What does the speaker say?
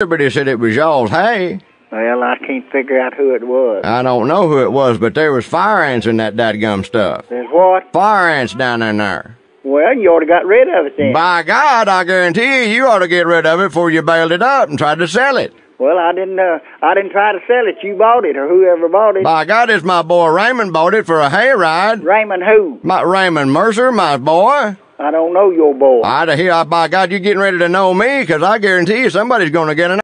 he said it was y'all's hay. Well, I can't figure out who it was. I don't know who it was, but there was fire ants in that dadgum stuff. There's what? Fire ants down in there. Well, you ought to got rid of it then. By God, I guarantee you, you ought to get rid of it before you baled it up and tried to sell it. Well, I didn't. Uh, I didn't try to sell it. You bought it, or whoever bought it. By God, it's my boy Raymond bought it for a hayride. Raymond who? My Raymond Mercer, my boy. I don't know your boy. I'd hear, by God, you're getting ready to know me because I guarantee you somebody's gonna get an